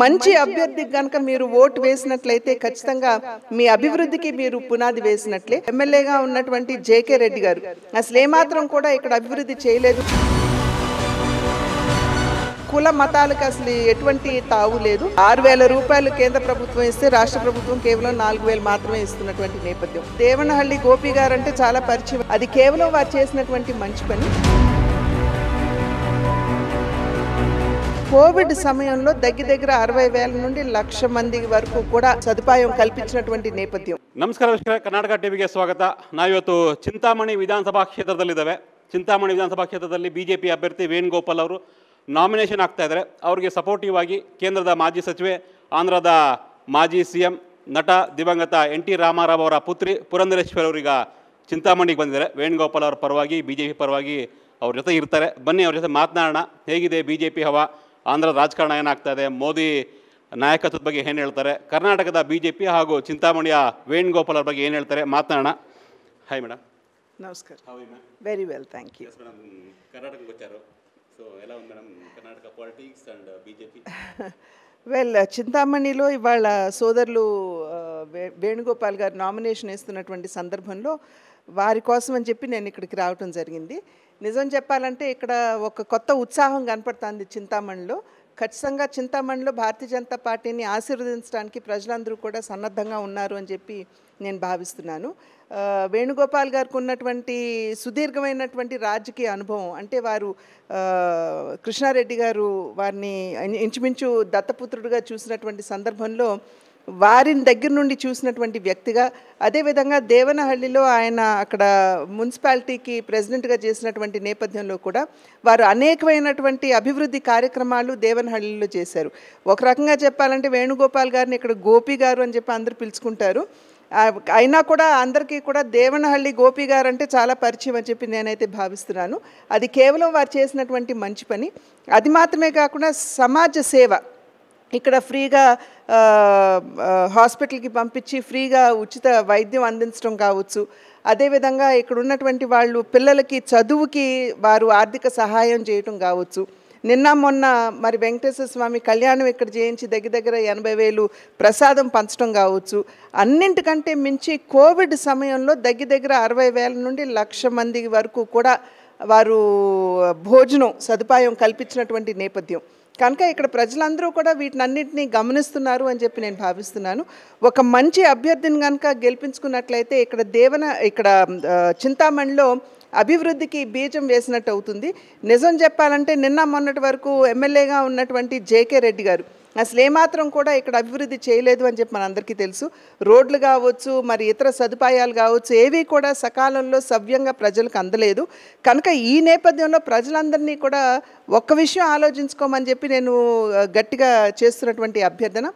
మంచి అభ్యర్థికి కనుక మీరు ఓటు వేసినట్లయితే ఖచ్చితంగా మీ అభివృద్ధికి మీరు పునాది వేసినట్లే. ఎమ్మెల్యేగా ఉన్నటువంటి జేకే రెడ్డి గారు. అసలు ఏమాత్రం కూడా ఇక్కడ అభివృద్ధి చేయలేదు. కుల మతాలకు అసలు ఎటువంటి తావు లేదు. ఆరు వేల రూపాయలు కేంద్ర ప్రభుత్వం ఇస్తే రాష్ట్ర ప్రభుత్వం కేవలం నాలుగు వేలు మాత్రమే ఇస్తున్నటువంటి నేపథ్యం. దేవనహಳ್ಳಿ గోపి గారు అంటే చాలా పరిచయం. అది కేవలం వారు చేసినటువంటి మంచి పని. కోవిడ్ సమయంలో దగ్గర దగ్గర అరవై వేల నుండి లక్ష మంది వరకు కూడా సదుపాయం కల్పించినటువంటి నేపథ్యం ನಮಸ್ಕಾರ ವೀಕ್ಷಕರೇ ಕರ್ನಾಟಕ ಟಿವಿಗೆ ಸ್ವಾಗತ ನಾವಿವತ್ತು ಚಿಂತಾಮಣಿ ವಿಧಾನಸಭಾ ಕ್ಷೇತ್ರದಲ್ಲಿದ್ದಾವೆ ಚಿಂತಾಮಣಿ ವಿಧಾನಸಭಾ ಕ್ಷೇತ್ರದಲ್ಲಿ ಬಿ ಜೆ ಪಿ ಅಭ್ಯರ್ಥಿ ವೇಣುಗೋಪಾಲ್ ಅವರು ನಾಮಿನೇಷನ್ ಆಗ್ತಾ ಇದ್ದಾರೆ ಅವರಿಗೆ ಸಪೋರ್ಟಿವ್ ಆಗಿ ಕೇಂದ್ರದ ಮಾಜಿ ಸಚಿವೆ ಆಂಧ್ರದ ಮಾಜಿ ಸಿ ಎಂ ನಟ ದಿವಂಗತ ಎನ್ ಟಿ ರಾಮಾರಾವ್ ಅವರ ಪುತ್ರಿ ಪುರಂದರೇಶ್ವರಿ ಅವರೀಗ ಚಿಂತಾಮಣಿಗೆ ಬಂದಿದ್ದಾರೆ ವೇಣುಗೋಪಾಲ್ ಅವರ ಪರವಾಗಿ ಬಿ ಜೆ ಪಿ ಪರವಾಗಿ ಅವ್ರ ಜೊತೆ ಇರ್ತಾರೆ ಬನ್ನಿ ಅವ್ರ ಜೊತೆ ಮಾತನಾಡೋಣ ಹೇಗಿದೆ ಬಿ ಜೆ ಪಿ ಹವಾ ಆಂಧ್ರದ ರಾಜಕಾರಣ ಏನಾಗ್ತಾ ಇದೆ ಮೋದಿ ನಾಯಕತ್ವದ ಬಗ್ಗೆ ಏನು ಹೇಳ್ತಾರೆ ಕರ್ನಾಟಕದ ಬಿ ಜೆ ಪಿ ಹಾಗೂ ಚಿಂತಾಮಣಿಯ ವೇಣುಗೋಪಾಲ್ ಅವ್ರ ಬಗ್ಗೆ ಏನು ಹೇಳ್ತಾರೆ ಮಾತನಾಡೋಣ ಹಾಯ್ ಮೇಡಮ್ నమస్కారం hi ma'am very well thank you yes madam ಕರ್ನಾಟಕಕ್ಕೆ వచ్చారు సో ఎలా ఉంది madam Karnataka politics and BJP well చింతామణిలో ఇవాళ సోదరులు ఆ, వే- వేణుగోపాల్ గారు నామినేషన్ వేస్తున్నటువంటి సందర్భంలో వారి కోసం అని చెప్పి నేను ఇక్కడికి రావటం జరిగింది. నిజం చెప్పాలంటే ఇక్కడ ఒక కొత్త ఉత్సాహం కనపడుతుంది చింతామణిలో. ఖచ్చితంగా చింతామణిలో భారతీయ జనతా పార్టీని ఆశీర్వదించడానికి ప్రజలందరూ కూడా సన్నద్ధంగా ఉన్నారు అని చెప్పి నేను భావిస్తున్నాను. వేణుగోపాల్ గారికి ఉన్నటువంటి సుదీర్ఘమైనటువంటి రాజకీయ అనుభవం అంటే వారు కృష్ణారెడ్డి గారు వారిని ఇంచుమించు దత్తపుత్రుడిగా చూసినటువంటి సందర్భంలో వారిని దగ్గర నుండి చూసినటువంటి వ్యక్తిగా అదేవిధంగా దేవనహళ్ళిలో ఆయన అక్కడ మున్సిపాలిటీకి ప్రెసిడెంట్గా చేసినటువంటి నేపథ్యంలో కూడా వారు అనేకమైనటువంటి అభివృద్ధి కార్యక్రమాలు దేవనహళ్ళిలో చేశారు. ఒక రకంగా చెప్పాలంటే వేణుగోపాల్ గారిని ఇక్కడ గోపి గారు అని చెప్పి అందరు పిలుచుకుంటారు. అయినా కూడా అందరికీ కూడా దేవనహళ్ళి గోపి గారు అంటే చాలా పరిచయం అని చెప్పి నేనైతే భావిస్తున్నాను. అది కేవలం వారు చేసినటువంటి మంచి పని. అది మాత్రమే కాకుండా సమాజ సేవ ఇక్కడ ఫ్రీగా హాస్పిటల్కి పంపించి ఫ్రీగా ఉచిత వైద్యం అందించడం కావచ్చు. అదేవిధంగా ఇక్కడ ఉన్నటువంటి వాళ్ళు పిల్లలకి చదువుకి వారు ఆర్థిక సహాయం చేయటం కావచ్చు. నిన్న మొన్న మరి వెంకటేశ్వర స్వామి కళ్యాణం ఇక్కడ చేయించి దగ్గర దగ్గర ఎనభై వేలు ప్రసాదం పంచడం కావచ్చు. అన్నింటికంటే మించి కోవిడ్ సమయంలో దగ్గర దగ్గర అరవై వేల నుండి లక్ష మంది వరకు కూడా వారు భోజనం సదుపాయం కల్పించినటువంటి నేపథ్యం. కనుక ఇక్కడ ప్రజలందరూ కూడా వీటినన్నింటినీ గమనిస్తున్నారు అని చెప్పి నేను భావిస్తున్నాను. ఒక మంచి అభ్యర్థిని కనుక గెలిపించుకున్నట్లయితే ఇక్కడ దేవన ఇక్కడ చింతామణిలో అభివృద్ధికి బీజం వేసినట్టు అవుతుంది. నిజం చెప్పాలంటే నిన్న మొన్నటి వరకు ఎమ్మెల్యేగా ఉన్నటువంటి జేకే రెడ్డి గారు అసలు ఏమాత్రం కూడా ఇక్కడ అభివృద్ధి చేయలేదు అని చెప్పి మనందరికీ తెలుసు. రోడ్లు కావచ్చు మరి ఇతర సదుపాయాలు కావచ్చు ఏవి కూడా సకాలంలో సవ్యంగా ప్రజలకు అందలేదు. కనుక ఈ నేపథ్యంలో ప్రజలందరినీ కూడా ఒక్క విషయం ఆలోచించుకోమని చెప్పి నేను గట్టిగా చేస్తున్నటువంటి అభ్యర్థన.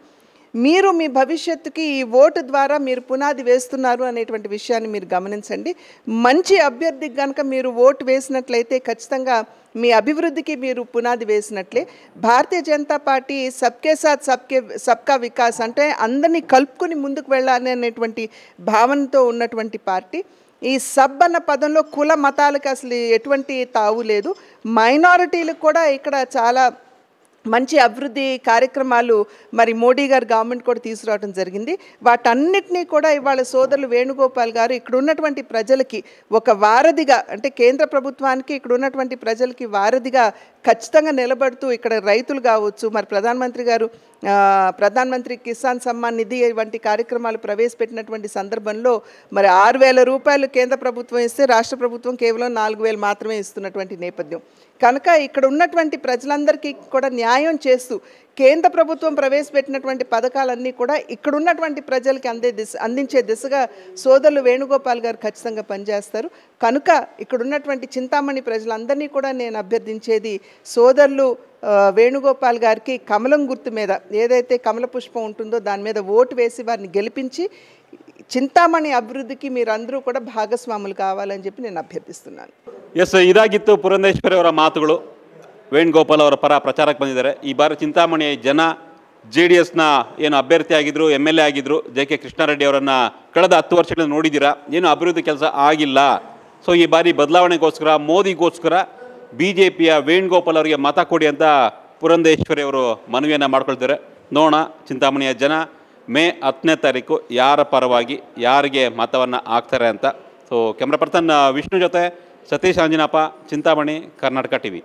మీరు మీ భవిష్యత్తుకి ఈ ఓటు ద్వారా మీరు పునాది వేస్తున్నారు అనేటువంటి విషయాన్ని మీరు గమనించండి. మంచి అభ్యర్థికి కనుక మీరు ఓటు వేసినట్లయితే ఖచ్చితంగా మీ అభివృద్ధికి మీరు పునాది వేసినట్లే. భారతీయ జనతా పార్టీ సబ్కే సాత్ సబ్కే సబ్కా వికాస్ అంటే అందరినీ కలుపుకుని ముందుకు వెళ్ళాలి అనేటువంటి భావనతో ఉన్నటువంటి పార్టీ. ఈ సబ్ అన్న పదంలో కుల మతాలకు అసలు ఎటువంటి తావు లేదు. మైనారిటీలకు కూడా ఇక్కడ చాలా మంచి అభివృద్ధి కార్యక్రమాలు మరి మోడీ గారు గవర్నమెంట్ కూడా తీసుకురావడం జరిగింది. వాటన్నిటినీ కూడా ఇవాళ సోదరులు వేణుగోపాల్ గారు ఇక్కడ ఉన్నటువంటి ప్రజలకి ఒక వారధిగా అంటే కేంద్ర ప్రభుత్వానికి ఇక్కడ ఉన్నటువంటి ప్రజలకి వారధిగా ఖచ్చితంగా నిలబడుతూ ఇక్కడ రైతులు కావచ్చు మరి ప్రధానమంత్రి గారు ప్రధానమంత్రి కిసాన్ సమ్మాన్ నిధి వంటి కార్యక్రమాలు ప్రవేశపెట్టినటువంటి సందర్భంలో మరి ఆరు వేల రూపాయలు కేంద్ర ప్రభుత్వం ఇస్తే రాష్ట్ర ప్రభుత్వం కేవలం నాలుగు వేలు మాత్రమే ఇస్తున్నటువంటి నేపథ్యం. కనుక ఇక్కడ ఉన్నటువంటి ప్రజలందరికీ కూడా న్యాయం చేస్తూ కేంద్ర ప్రభుత్వం ప్రవేశపెట్టినటువంటి పథకాలన్నీ కూడా ఇక్కడ ఉన్నటువంటి ప్రజలకి అందే దిశ అందించే దిశగా సోదరులు వేణుగోపాల్ గారు ఖచ్చితంగా పనిచేస్తారు కనుక ఇక్కడ ఉన్నటువంటి చింతామణి ప్రజలందరినీ కూడా నేను అభ్యర్థించేది సోదరులు ఆ, వేణుగోపాల్ గారికి కమలం గుర్తు మీద ఏదైతే కమల పుష్పం ఉంటుందో దాని మీద ఓటు వేసి వారిని గెలిపించి చింతామణి అభివృద్ధికి మీరందరూ కూడా భాగస్వాములు కావాలని చెప్పి నేను అభ్యర్థిస్తున్నాను ಎಸ್ ಇದಾಗಿತ್ತು ಪುರಂಧೇಶ್ವರಿ ಅವರ ಮಾತುಗಳು ವೇಣುಗೋಪಾಲ್ ಅವರ ಪರ ಪ್ರಚಾರಕ್ಕೆ ಬಂದಿದ್ದಾರೆ. ಈ ಬಾರಿ ಚಿಂತಾಮಣಿ ಜನ ಜೆ ಡಿ ಎಸ್ನ ಏನು ಅಭ್ಯರ್ಥಿ ಆಗಿದ್ದರು ಎಂ ಎಲ್ ಎ ಆಗಿದ್ದರು ಜೆ ಕೆ ಕೃಷ್ಣಾರೆಡ್ಡಿ ಅವರನ್ನು ಕಳೆದ ಹತ್ತು ವರ್ಷಗಳಿಂದ ನೋಡಿದ್ದೀರಾ? ಏನು ಅಭಿವೃದ್ಧಿ ಕೆಲಸ ಆಗಿಲ್ಲ. ಸೊ ಈ ಬಾರಿ ಬದಲಾವಣೆಗೋಸ್ಕರ, ಮೋದಿಗೋಸ್ಕರ ಬಿ ಜೆ ಪಿಯ ವೇಣುಗೋಪಾಲ್ ಅವರಿಗೆ ಮತ ಕೊಡಿ ಅಂತ ಪುರಂದೇಶ್ವರಿ ಅವರು ಮನವಿಯನ್ನು ಮಾಡ್ಕೊಳ್ತಾರೆ. ನೋಡೋಣ, ಚಿಂತಾಮಣಿಯ ಜನ ಮೇ ಹತ್ತನೇ ತಾರೀಕು ಯಾರ ಪರವಾಗಿ ಯಾರಿಗೆ ಮತವನ್ನು ಹಾಕ್ತಾರೆ ಅಂತ. ಸೊ ಕ್ಯಾಮ್ರಾ ಪರ್ಸನ್, ವಿಷ್ಣು ಜೊತೆ ಸತೀಶ್ ಆಂಜನಪ್ಪ, ಚಿಂತಾಮಣಿ, ಕರ್ನಾಟಕ ಟಿ ವಿ